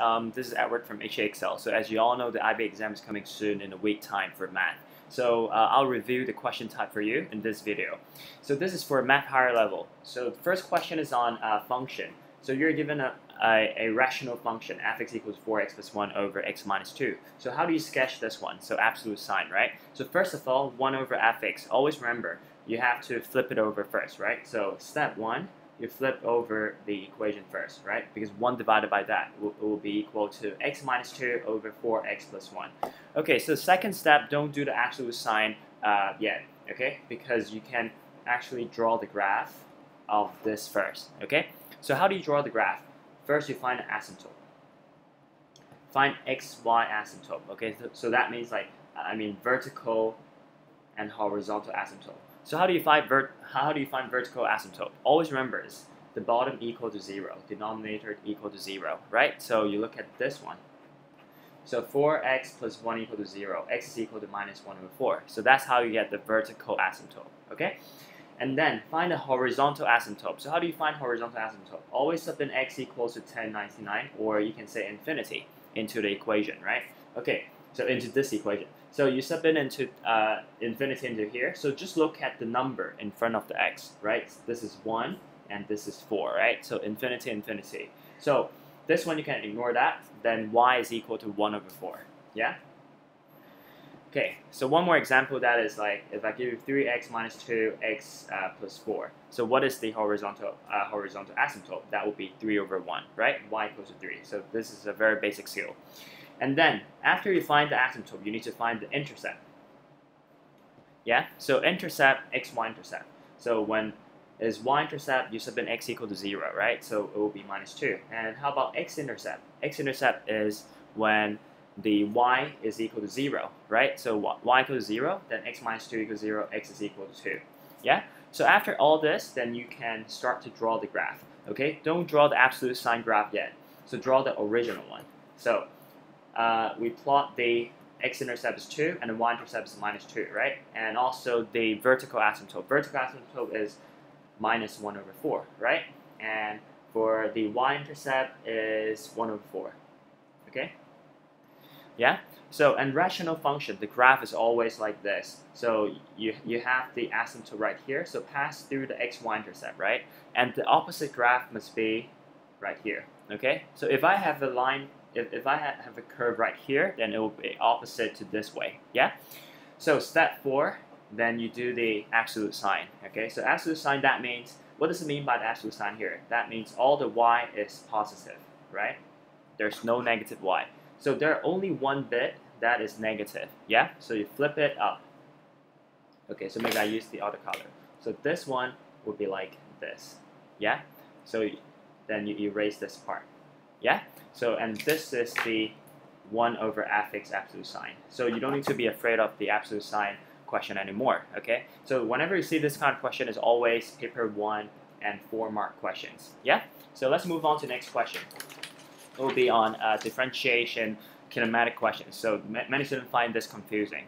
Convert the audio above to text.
um, this is Edward from HKExcel. So as you all know, the IB exam is coming soon in a week time for math. So uh, I'll review the question type for you in this video. So this is for math higher level. So the first question is on uh, function. So you're given a, a, a, rational function, fx equals 4x plus 1 over x minus 2. So how do you sketch this one? So absolute sign, right? So first of all, 1 over fx. Always remember, you have to flip it over first, right? So step 1, you flip over the equation first, right? Because 1 divided by that will, will be equal to x minus 2 over 4x plus 1. Okay, so second step, don't do the absolute sign uh, yet, okay? Because you can actually draw the graph of this first, okay? So how do you draw the graph? First, you find an asymptote. Find xy asymptote, okay? So, so that means like, I mean vertical and horizontal asymptote. So how do you find vert how do you find vertical asymptote? Always remember is the bottom equal to zero, denominator equal to zero, right? So you look at this one. So 4x plus 1 equal to 0, x is equal to minus 1 over 4. So that's how you get the vertical asymptote, okay? And then find the horizontal asymptote. So how do you find horizontal asymptote? Always sub in x equals to 1099, or you can say infinity into the equation, right? Okay, so into this equation. So you sub in into uh, infinity into here. So just look at the number in front of the x, right? This is 1 and this is 4, right? So infinity, infinity. So this one you can ignore that. Then y is equal to 1 over 4. Yeah? Okay, so one more example that is like if I give you 3x minus 2x uh, plus 4. So what is the horizontal uh, horizontal asymptote? That would be 3 over 1, right? y equals to 3. So this is a very basic skill. And then, after you find the asymptote, you need to find the intercept. Yeah? So intercept, x, y intercept. So when is y-intercept, you submit x equal to 0, right? So it will be minus 2. And how about x-intercept? x-intercept is when the y is equal to 0, right? So y equals 0, then x minus 2 equals 0, x is equal to 2. Yeah? So after all this, then you can start to draw the graph. Okay? Don't draw the absolute sign graph yet. So draw the original one. So uh, we plot the x-intercept is 2 and the y-intercept is minus 2, right? And also the vertical asymptote. Vertical asymptote is minus 1 over 4, right? And for the y-intercept is 1 over 4, okay? Yeah? So, and rational function, the graph is always like this. So you, you have the asymptote right here, so pass through the x-y-intercept, right? And the opposite graph must be right here, okay? So if I have a line if, if I have a curve right here, then it will be opposite to this way, yeah? So step four, then you do the absolute sign, okay? So absolute sign, that means, what does it mean by the absolute sign here? That means all the y is positive, right? There's no negative y. So there are only one bit that is negative, yeah? So you flip it up. Okay, so maybe I use the other color. So this one would be like this, yeah? So then you erase this part. Yeah? So, and this is the 1 over fx absolute sign. So you don't need to be afraid of the absolute sign question anymore, okay? So whenever you see this kind of question, is always paper 1 and 4 mark questions, yeah? So let's move on to next question. It will be on uh, differentiation kinematic questions. So many students find this confusing,